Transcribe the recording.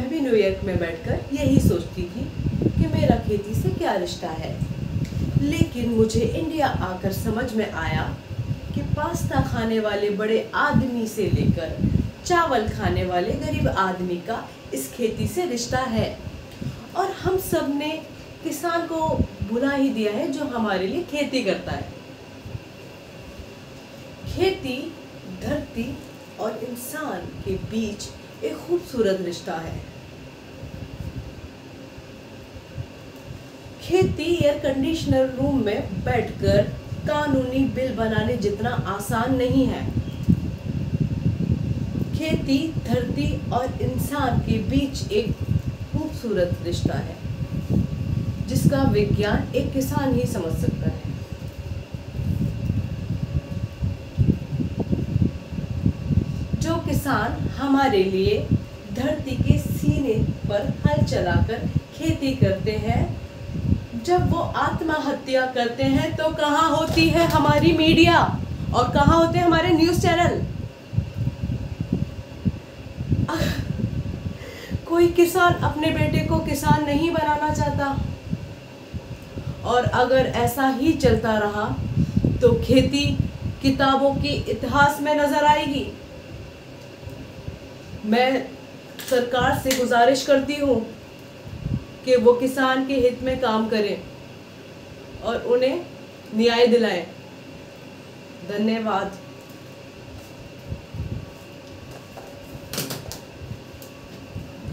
मैं भी न्यूयॉर्क में बैठकर यही सोचती थी कि मेरा खेती से क्या रिश्ता है। लेकिन मुझे इंडिया आकर समझ में आया कि पास्ता खाने वाले बड़े आदमी से लेकर चावल खाने वाले गरीब आदमी का इस खेती से रिश्ता है। और हम सबने किसान को बुला ही दिया है जो हमारे लिए खेती करता है। खेती, धरती और इंसान के बीच एक खूबसूरत रिश्ता है। खेती एयर कंडीशनर रूम में बैठकर कानूनी बिल बनाने जितना आसान नहीं है। खेती, धरती और इंसान के बीच एक खूबसूरत रिश्ता है, जिसका विज्ञान एक किसान ही समझ सकता है जो किसान हमारे लिए धरती के सीने पर हल चलाकर खेती करते हैं। जब वो आत्महत्या करते हैं तो कहाँ होती है हमारी मीडिया? और कहाँ होते हैं हमारे न्यूज़ चैनल? कोई किसान अपने बेटे को किसान नहीं बनाना चाहता। और अगर ऐसा ही चलता रहा तो खेती किताबों के इतिहास में नज़र आएगी। मैं सरकार से गुजारिश करती हूँ कि वो किसान के हित में काम करें और उन्हें न्याय दिलाएँ। धन्यवाद।